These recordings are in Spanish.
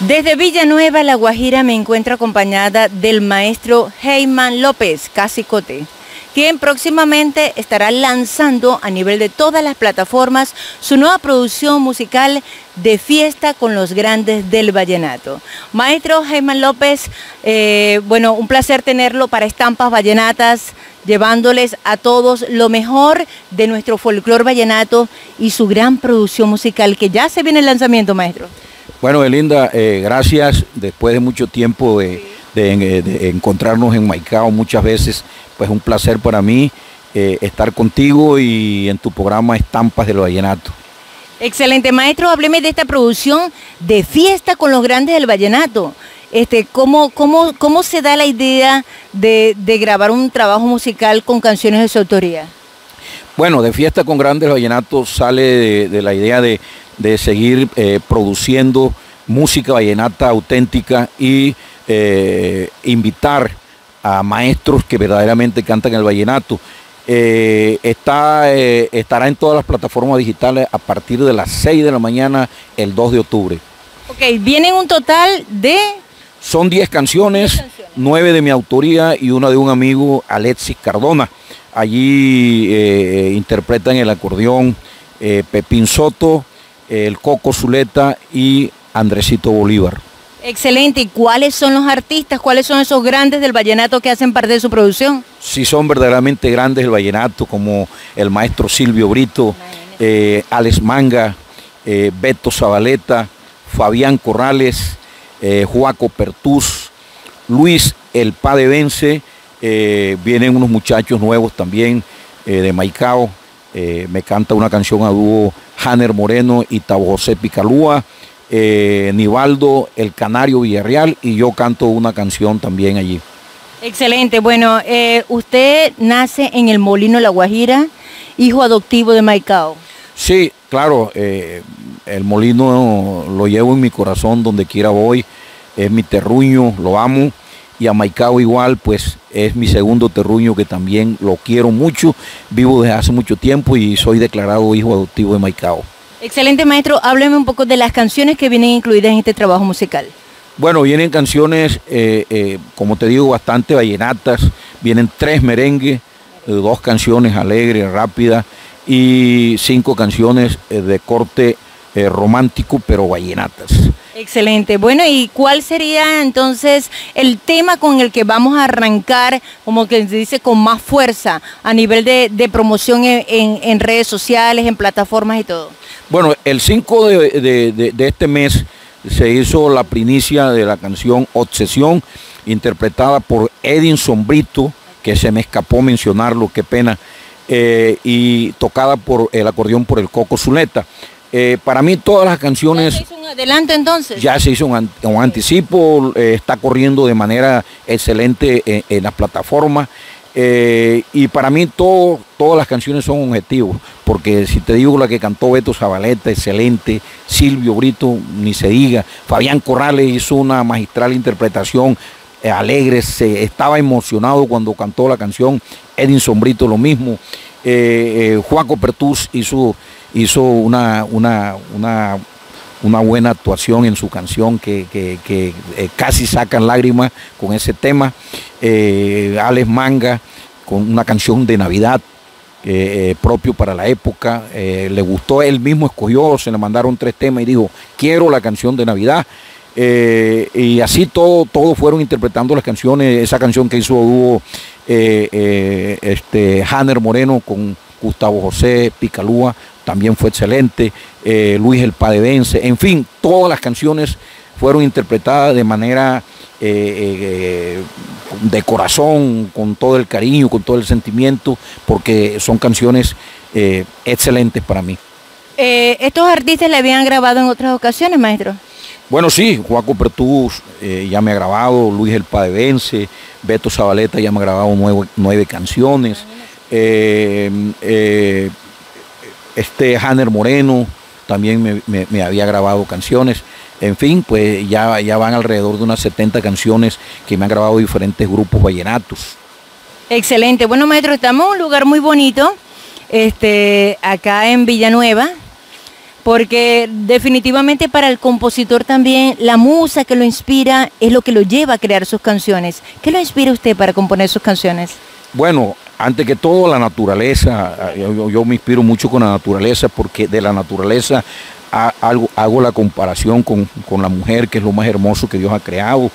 Desde Villanueva, La Guajira, me encuentro acompañada del maestro Heyman López Casicote, quien próximamente estará lanzando a nivel de todas las plataformas su nueva producción musical de fiesta con los grandes del vallenato. Maestro Heyman López, eh, bueno, un placer tenerlo para Estampas Vallenatas, llevándoles a todos lo mejor de nuestro folclor vallenato y su gran producción musical, que ya se viene el lanzamiento, maestro. Bueno, Belinda, eh, gracias. Después de mucho tiempo de, encontrarnos en Maicao muchas veces, pues un placer para mí eh, estar contigo y en tu programa Estampas del Vallenato. Excelente, maestro, hábleme de esta producción de fiesta con los grandes del vallenato. Este, ¿cómo, cómo, cómo se da la idea de, grabar un trabajo musical con canciones de su autoría? Bueno, de fiesta con grandes vallenatos sale de la idea de, de seguir eh, produciendo música vallenata auténtica y eh, invitar a maestros que verdaderamente cantan el vallenato. Eh, está, estará en todas las plataformas digitales a partir de las 6 de la mañana el 2 de octubre. Ok, vienen un total de... Son 10 canciones, 9 de mi autoría y una de un amigo, Alexis Cardona. Allí interpretan el acordeón Pepín Soto, el Coco Zuleta y Andresito Bolívar. Excelente. ¿Y cuáles son los artistas? ¿Cuáles son esos grandes del vallenato que hacen parte de su producción? Sí, son verdaderamente grandes del vallenato, como el maestro Silvio Brito, eh, Alex Manga, eh, Beto Zabaleta, Fabián Corrales, eh, Juaco Pertús, Luis El Pade Vence, vienen unos muchachos nuevos también de Maicao, me canta una canción a dúo Hanner Moreno y Tabo José Picalúa, eh, Nivaldo, El Canario Villarreal y yo canto una canción también allí. Excelente, bueno, eh, usted nace en el Molino La Guajira, hijo adoptivo de Maicao. Sí, claro, eh, el molino lo llevo en mi corazón donde quiera voy, es mi terruño, lo amo y a Maicao igual, pues es mi segundo terruño que también lo quiero mucho, vivo desde hace mucho tiempo y soy declarado hijo adoptivo de Maicao. Excelente maestro, hábleme un poco de las canciones que vienen incluidas en este trabajo musical. Bueno, vienen canciones, eh, eh, como te digo, bastante vallenatas, vienen tres merengues, eh, dos canciones alegres, rápidas y cinco canciones de corte romántico, pero vallenatas. Excelente. Bueno, ¿y cuál sería entonces el tema con el que vamos a arrancar, como que se dice, con más fuerza a nivel de, promoción en, redes sociales, en plataformas y todo? Bueno, el 5 de, este mes se hizo la primicia de la canción Obsesión, interpretada por Edinson Brito, que se me escapó mencionarlo, qué pena, eh, y tocada por el acordeón por el Coco Zuleta. Eh, para mí todas las canciones... ¿Ya se hizo un adelanto entonces? Ya se hizo un, anticipo, eh, está corriendo de manera excelente en, las plataformas. Eh, y para mí todo, todas las canciones son objetivos, porque si te digo la que cantó Beto Zabaleta, excelente, Silvio Brito, ni se diga, Fabián Corrales hizo una magistral interpretación, alegre, se, estaba emocionado cuando cantó la canción, Edinson Brito lo mismo, Juaco Pertús hizo hizo una, una, una, buena actuación en su canción que, eh, casi sacan lágrimas con ese tema. Eh, Alex Manga con una canción de Navidad eh, propio para la época. le gustó, él mismo escogió, se le mandaron tres temas y dijo, quiero la canción de Navidad. y así todo, todos fueron interpretando las canciones, esa canción que hizo dúo este, Hanner Moreno con Gustavo José Picalúa, también fue excelente, eh, Luis el Padevense, en fin, todas las canciones fueron interpretadas de manera eh, eh, de corazón, con todo el cariño, con todo el sentimiento, porque son canciones excelentes para mí. ¿Estos artistas le habían grabado en otras ocasiones, maestro? Bueno, sí, Juaco Pertús ya me ha grabado, Luis el Padevense, Beto Zabaleta ya me ha grabado nueve, canciones. Eh, este Hanner Moreno también me, había grabado canciones. En fin, pues ya, ya van alrededor de unas 70 canciones que me han grabado diferentes grupos vallenatos. Excelente. Bueno, maestro, estamos en un lugar muy bonito, este, acá en Villanueva. porque definitivamente para el compositor también la musa que lo inspira es lo que lo lleva a crear sus canciones. ¿Qué lo inspira usted para componer sus canciones? Bueno, antes que todo la naturaleza, yo, me inspiro mucho con la naturaleza porque de la naturaleza hago, la comparación con, la mujer, que es lo más hermoso que Dios ha creado.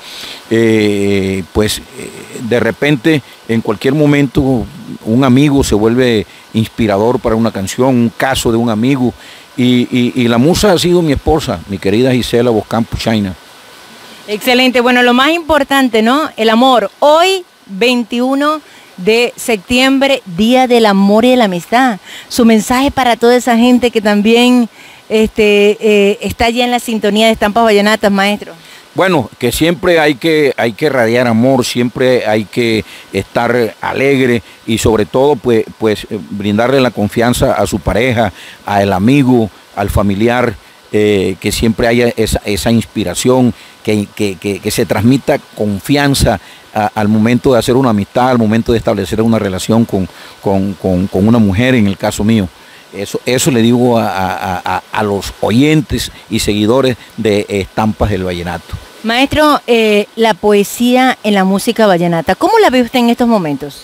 Eh, pues eh, de repente, en cualquier momento, un amigo se vuelve inspirador para una canción, un caso de un amigo. Y, la musa ha sido mi esposa, mi querida Gisela Boscampo China. Excelente. Bueno, lo más importante, ¿no? El amor. Hoy, 21 de septiembre, Día del Amor y de la Amistad. Su mensaje para toda esa gente que también este, eh, está allí en la sintonía de Estampas Vallenatas, maestro. Bueno, que siempre hay que, hay que radiar amor, siempre hay que estar alegre y sobre todo pues, pues brindarle la confianza a su pareja, al amigo, al familiar, eh, que siempre haya esa, inspiración, que, se transmita confianza al momento de hacer una amistad, al momento de establecer una relación con, con una mujer, en el caso mío. Eso, eso le digo a, los oyentes y seguidores de Estampas del Vallenato. Maestro, eh, la poesía en la música vallenata, ¿cómo la ve usted en estos momentos?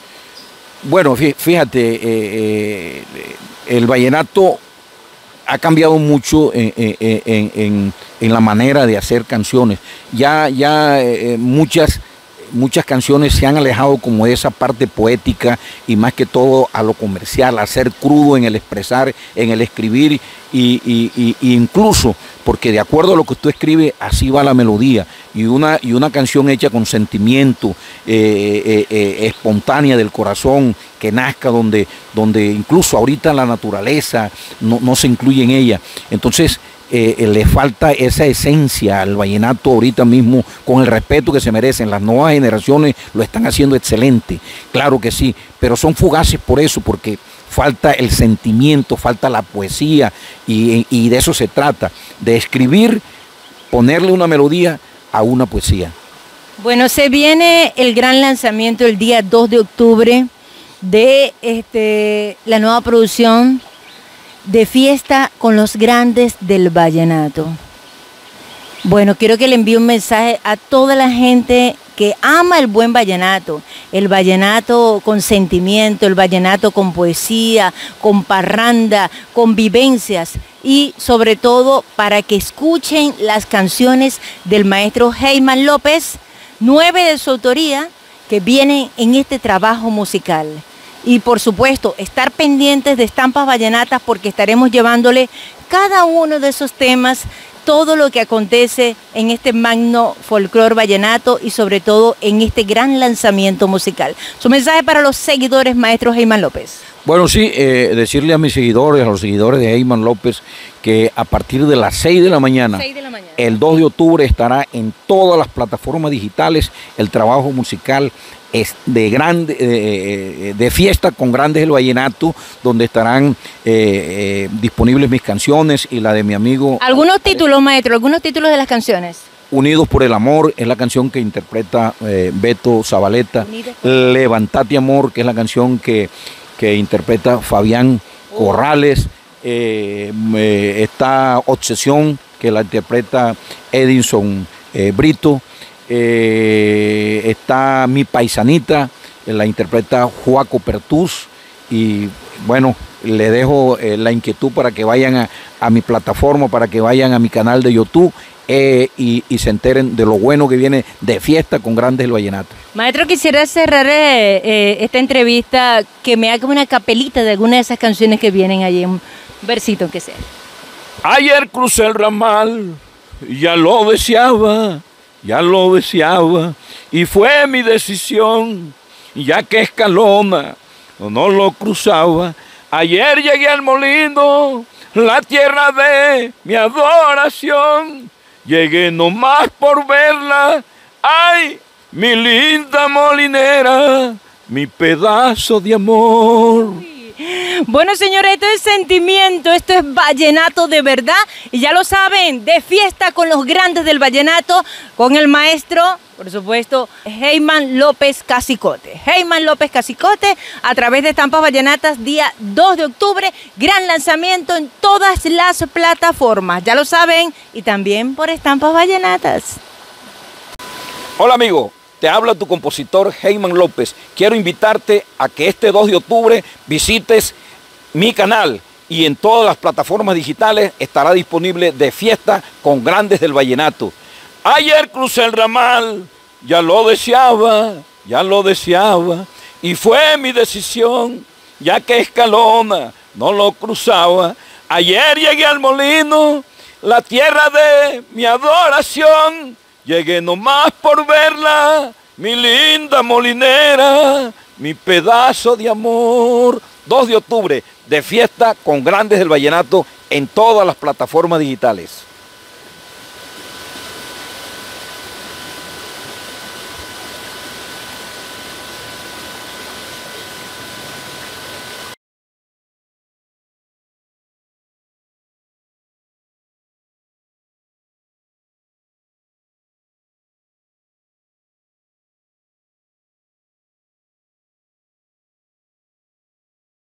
Bueno, fíjate, eh, el vallenato ha cambiado mucho en, la manera de hacer canciones. Ya, ya muchas muchas canciones se han alejado como de esa parte poética y más que todo a lo comercial, a ser crudo en el expresar, en el escribir y, incluso porque de acuerdo a lo que tú escribes, así va la melodía y una, y una canción hecha con sentimiento, eh, eh, eh, espontánea del corazón, que nazca donde, donde incluso ahorita la naturaleza no, no se incluye en ella. Entonces, le falta esa esencia al vallenato ahorita mismo, con el respeto que se merecen. Las nuevas generaciones lo están haciendo excelente, claro que sí, pero son fugaces por eso, porque falta el sentimiento, falta la poesía, y, de eso se trata, de escribir, ponerle una melodía a una poesía. Bueno, se viene el gran lanzamiento el día 2 de octubre de este, la nueva producción de fiesta con los grandes del vallenato. Bueno, quiero que le envíe un mensaje a toda la gente que ama el buen vallenato, el vallenato con sentimiento, el vallenato con poesía, con parranda, con vivencias y sobre todo para que escuchen las canciones del maestro Heyman López, nueve de su autoría, que vienen en este trabajo musical. Y por supuesto estar pendientes de estampas vallenatas porque estaremos llevándole cada uno de esos temas, todo lo que acontece en este magno folclor vallenato y sobre todo en este gran lanzamiento musical. Su mensaje para los seguidores, maestro Heyman López. Bueno, sí, eh, decirle a mis seguidores, a los seguidores de Heyman López, que a partir de las 6 de la mañana, el 2 de octubre estará en todas las plataformas digitales el trabajo musical es de grande eh, de fiesta con grandes el vallenato donde estarán eh, disponibles mis canciones y la de mi amigo algunos títulos maestro algunos títulos de las canciones Unidos por el Amor es la canción que interpreta Beto Zabaleta. Levantate Amor, que es la canción que que interpreta Fabián Corrales. Eh, está Obsesión, que la interpreta Edinson eh, Brito. Eh, está Mi Paisanita, que la interpreta Juaco Pertús. Y bueno, le dejo la inquietud para que vayan a mi plataforma, para que vayan a mi canal de YouTube eh, y, se enteren de lo bueno que viene de fiesta con Grandes el Vallenato. Maestro, quisiera cerrar eh, eh, esta entrevista que me haga una capelita de alguna de esas canciones que vienen allí, un versito que sea. Ayer crucé el ramal, ya lo deseaba, ya lo deseaba, y fue mi decisión, ya que escalona no lo cruzaba. Ayer llegué al molino, la tierra de mi adoración Llegué nomás por verla. ¡Ay! Mi linda molinera, mi pedazo de amor. Bueno, señores, esto es sentimiento, esto es vallenato de verdad. Y ya lo saben, de fiesta con los grandes del vallenato, con el maestro por supuesto, Heyman López Casicote. Heyman López Casicote a través de Estampas Vallenatas, día 2 de octubre, gran lanzamiento en todas las plataformas, ya lo saben, y también por Estampas Vallenatas. Hola amigo, te habla tu compositor Heyman López. Quiero invitarte a que este 2 de octubre visites mi canal y en todas las plataformas digitales estará disponible de fiesta con grandes del vallenato. Ayer crucé el ramal, ya lo deseaba, ya lo deseaba, y fue mi decisión, ya que Escalona no lo cruzaba. Ayer llegué al molino, la tierra de mi adoración, llegué nomás por verla, mi linda molinera, mi pedazo de amor. 2 de octubre, de fiesta con grandes del vallenato en todas las plataformas digitales.